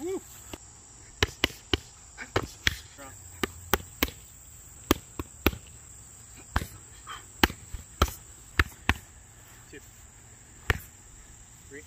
Woo. Three.